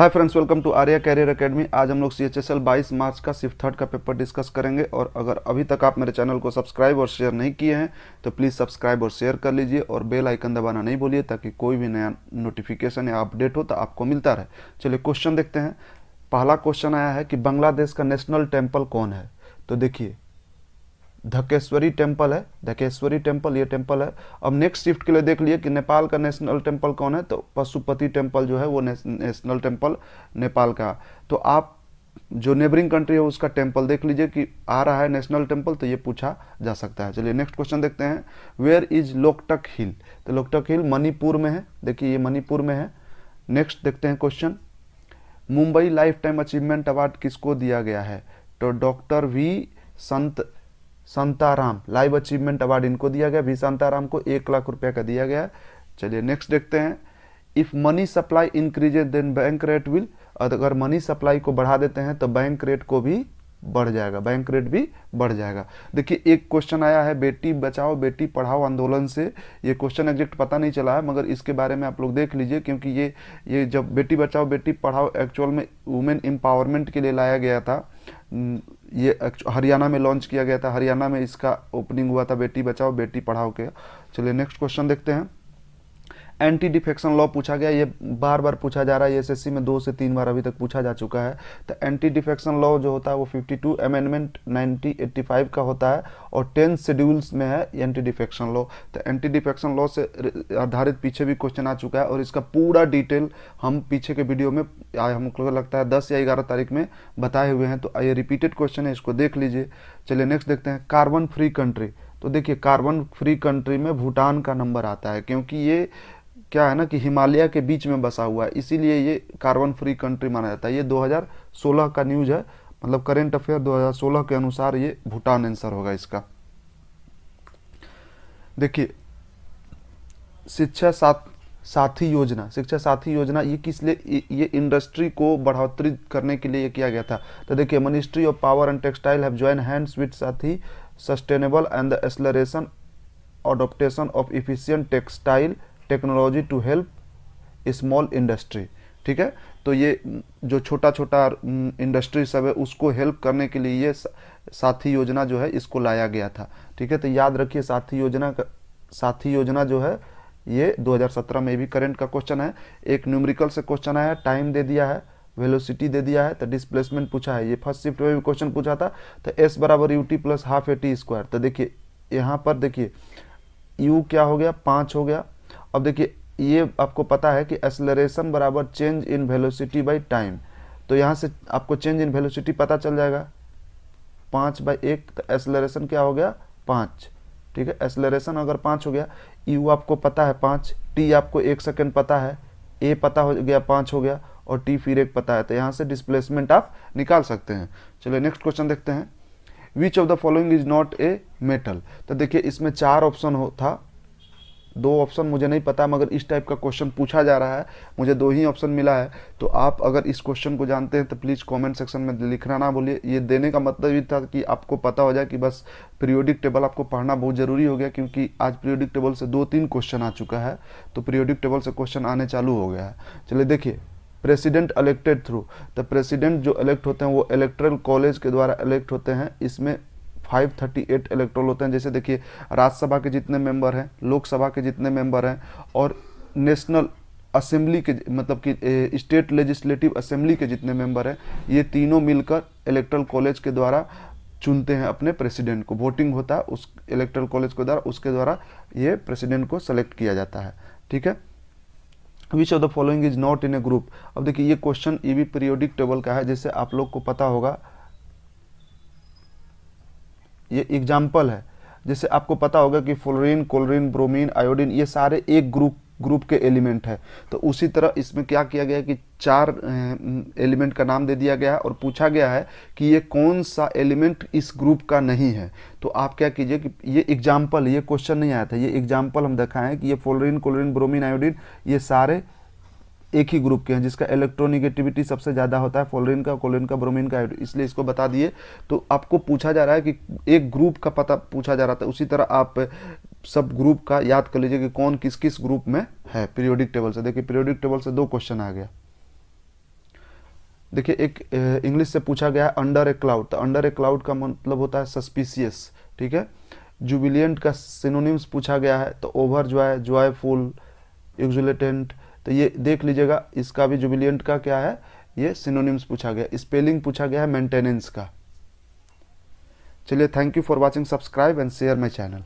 Hi friends welcome to Arya career academy आज हम लोग सी एच एस एल बाईस मार्च का सिर्फ़ थर्ड का पेपर डिस्कस करेंगे और अगर अभी तक आप मेरे चैनल को सब्सक्राइब और शेयर नहीं किए हैं तो प्लीज़ सब्सक्राइब और शेयर कर लीजिए और बेल आइकन दबाना नहीं भूलिए ताकि कोई भी नया नोटिफिकेशन या अपडेट हो तो आपको मिलता रहे। चलिए क्वेश्चन देखते हैं। पहला क्वेश्चन आया है कि बांग्लादेश का नेशनल टेंपल कौन है? तो देखिए धकेश्वरी टेंपल है, धकेश्वरी टेंपल ये टेंपल है। अब नेक्स्ट शिफ्ट के लिए देख लिए कि नेपाल का नेशनल टेंपल कौन है तो पशुपति टेंपल जो है, वो नेशनल टेंपल नेपाल का। तो आप जो नेबरिंग कंट्री है, उसका टेंपल देख लीजिए कि आ रहा है नेशनल टेंपल तो ये पूछा जा सकता है। चलिए नेक्स्ट क्वेश्चन देखते हैं। वेयर इज़ लोकटक हिल तो लोकटक हिल मणिपुर में है। देखिए, ये मणिपुर में है। नेक्स्ट देखते हैं question Mumbai lifetime achievement award किसको दिया गया है? तो डॉक्टर वी संत संताराम लाइव अचीवमेंट अवार्ड इनको दिया गया। भी शांताराम को एक लाख रुपया का दिया गया। चलिए नेक्स्ट देखते हैं। If money supply increases then bank rate will अगर मनी सप्लाई को बढ़ा देते हैं तो बैंक रेट को भी बढ़ जाएगा। बैंक रेट भी बढ़ जाएगा। देखिए, एक क्वेश्चन आया है, बेटी बचाओ, बेटी पढ़ाओ आंदोलन से। ये क्वेश्चन एग्जैक्ट पता नहीं चला है, मगर इसके बारे में आप लोग देख लीजिए, क्योंकि ये ये जब बेटी बचाओ, बेटी पढ़ाओ एक्चुअल में वुमेन एम्पावरमेंट के लिए लाया गया था। ये हरियाणा में लॉन्च किया गया था। हरियाणा में इसका ओपनिंग हुआ था। बेटी बचाओ, बेटी पढ़ाओ के। चलिए नेक्स्ट क्वेश्चन देखते हैं। एंटी डिफेक्शन लॉ पूछा गया, ये बार बार पूछा जा रहा है एसएससी में दो से तीन बार अभी तक पूछा जा चुका है। तो एंटी डिफेक्शन लॉ जो होता है वो 52 अमेंडमेंट 1985 का होता है और 10 शेड्यूल्स में है एंटी डिफेक्शन लॉ तो एंटी डिफेक्शन लॉ से आधारित पीछे भी क्वेश्चन आ चुका है और इसका पूरा डिटेल हम पीछे के वीडियो में हमको लगता है दस या ग्यारह तारीख में बताए हुए हैं। तो ये रिपीटेड क्वेश्चन है, इसको देख लीजिए। चलिए नेक्स्ट देखते हैं। कार्बन फ्री कंट्री तो देखिए कार्बन फ्री कंट्री में भूटान का नंबर आता है, क्योंकि ये क्या है ना कि हिमालय के बीच में बसा हुआ है। इसीलिए ये कार्बन फ्री कंट्री माना जाता है। ये 2016 का न्यूज़ है। मतलब करेंट अफेयर 2016 के अनुसार ये भूटान आंसर होगा इसका। देखिए, शिक्षा साथ, साथी योजना, शिक्षा साथी योजना ये किस लिए, ये इंडस्ट्री को बढ़ोतरी करने के लिए किया गया था। तो देखिए ministry of power and textile have join hands साथी sustainable and the acceleration adoption of efficient textile technology to help small industry, ठीक है? तो ये जो छोटा छोटा इंडस्ट्री सब है, उसको हेल्प करने के लिए ये साथी योजना जो है, इसको लाया गया था, ठीक है? तो याद रखिए, साथी योजना का, साथी योजना जो है, ये 2017 में भी करंट का क्वेश्चन है। एक न्यूमेरिकल से क्वेश्चन आया, टाइम दे दिया है, वेलोसिटी दे दिया है तो डिस्प्लेसमेंट पूछा है। ये फ़र्स्ट शिफ्ट में भी क्वेश्चन पूछा था तो एस बराबर u t plus half a t square. तो देखिए, यहाँ पर देखिए, यू क्या हो गया? पाँच हो गया। अब देखिए, ये आपको पता है कि एसलरेशन बराबर change in velocity by time तो यहाँ से आपको चेंज इन वेलोसिटी पता चल जाएगा। पाँच बाई एक तो एसलरेशन क्या हो गया? पाँच। ठीक है? एसलरेशन अगर पाँच हो गया यू आपको पता है पाँच टी आपको एक सेकेंड पता है ए पता हो गया पाँच हो गया, और टी फिर एक पता है। तो यहाँ से डिस्प्लेसमेंट आप निकाल सकते हैं। चलिए नेक्स्ट क्वेश्चन देखते हैं। Which of the following is not a metal तो देखिए, इसमें चार ऑप्शन हो था। दो ऑप्शन मुझे नहीं पता, मगर इस टाइप का क्वेश्चन पूछा जा रहा है, मुझे दो ही ऑप्शन मिला है। तो आप अगर इस क्वेश्चन को जानते हैं तो प्लीज़ कमेंट सेक्शन में लिखना ना बोलिए ये देने का मतलब ये था कि आपको पता हो जाए कि बस पीरियोडिक टेबल आपको पढ़ना बहुत ज़रूरी हो गया, क्योंकि आज पीरियोडिक टेबल से दो तीन क्वेश्चन आ चुका है तो पीरियोडिक टेबल से क्वेश्चन आने चालू हो गया है। चलिए देखिए प्रेसिडेंट इलेक्टेड थ्रू तो प्रेसिडेंट जो इलेक्ट होते हैं, वो इलेक्ट्रल कॉलेज के द्वारा इलेक्ट होते हैं। इसमें 538 इलेक्ट्रोल होते हैं। जैसे देखिए, राज्यसभा के जितने मेंबर हैं, लोकसभा के जितने मेंबर हैं और नेशनल असेंबली के मतलब कि स्टेट लेजिस्लेटिव असेंबली के जितने मेंबर हैं, ये तीनों मिलकर इलेक्ट्रल कॉलेज के द्वारा चुनते हैं अपने प्रेसिडेंट को। वोटिंग होता है, उस इलेक्ट्रल कॉलेज के द्वारा, उसके द्वारा ये प्रेसिडेंट को सेलेक्ट किया जाता है। ठीक है? Which of the following is not in a group अब देखिए, ये क्वेश्चन ये भी पीरियोडिक टेबल का है। जैसे आप लोग को पता होगा ये एग्ज़ाम्पल है। जैसे आपको पता होगा कि फ्लोरीन क्लोरीन ब्रोमीन आयोडीन ये सारे एक ग्रुप ग्रुप के एलिमेंट है। तो उसी तरह इसमें क्या किया गया कि चार एलिमेंट का नाम दे दिया गया है और पूछा गया है कि ये कौन सा एलिमेंट इस ग्रुप का नहीं है। तो आप क्या कीजिए कि ये एग्ज़ाम्पल ये क्वेश्चन नहीं आया था। ये एग्ज़ाम्पल हम दिखाएँ कि ये फ्लोरीन क्लोरीन ब्रोमीन आयोडीन ये सारे एक ही ग्रुप के हैं, जिसका इलेक्ट्रोनिगेटिविटी सबसे ज़्यादा होता है फोलोरिन का कोलिन का ब्रोमीन का, इसलिए इसको बता दिए। तो आपको पूछा जा रहा है कि एक ग्रुप का पता पूछा जा रहा था, उसी तरह आप सब ग्रुप का याद कर लीजिए कि कौन किस किस ग्रुप में है पीरियोडिक टेबल से। देखिए पीरियोडिक टेबल से दो क्वेश्चन आ गया। देखिए, एक इंग्लिश से पूछा गया है अंडर ए क्लाउड तो अंडर ए क्लाउड का मतलब होता है सस्पिशियस ठीक है? जुबिलियंट का सिनोनिम्स पूछा गया है तो ओवर जो है जॉयफुल एक्जुलेटेंट तो ये देख लीजिएगा, इसका भी जुबिलियंट का क्या है? ये सिनोनिम्स पूछा गया। स्पेलिंग पूछा गया है मेंटेनेंस का। चलिए thank you for watching subscribe and share my channel